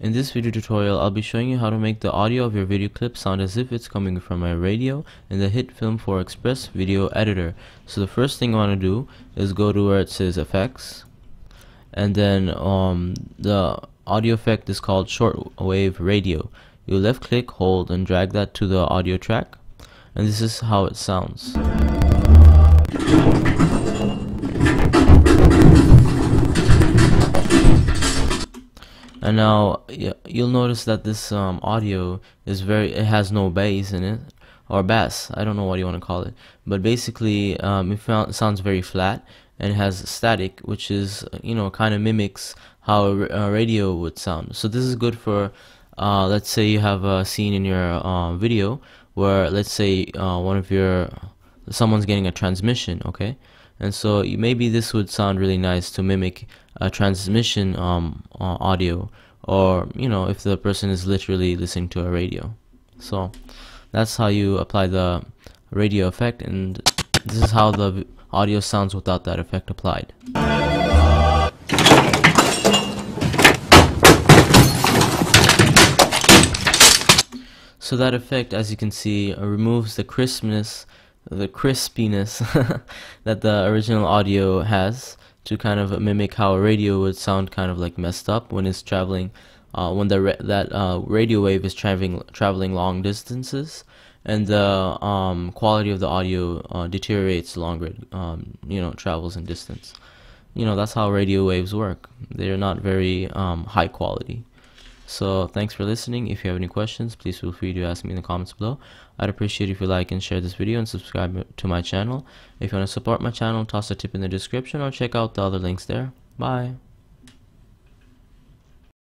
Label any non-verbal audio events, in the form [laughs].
In this video tutorial, I'll be showing you how to make the audio of your video clip sound as if it's coming from a radio in the HitFilm 4 Express video editor. So the first thing I want to do is go to where it says effects and then um, the audio effect is called shortwave radio. You left click, hold and drag that to the audio track and this is how it sounds. And now you'll notice that this um, audio is very it has no bass in it or bass I don't know what you want to call it. But basically um, it found, sounds very flat and has static which is you know kind of mimics how a, a, radio would sound. So this is good for uh, let's say you have a scene in your uh, video where let's say uh, one of your someone's getting a transmission okay and so maybe this would sound really nice to mimic a transmission um, audio or you know if the person is literally listening to a radio. So that's how you apply the radio effect and this is how the audio sounds without that effect applied. So that effect as you can see removes the crispness the crispiness [laughs] that the original audio has to kind of mimic how a radio would sound kind of like messed up when it's traveling uh, when the that uh, radio wave is traveling traveling long distances and the um, quality of the audio uh, deteriorates longer um, you know travels in distance. You know that's how radio waves work. They're not very um, high quality so thanks for listening. If you have any questions, please feel free to ask me in the comments below. I'd appreciate if you like and share this video and subscribe to my channel. If you want to support my channel, toss a tip in the description or check out the other links there. Bye.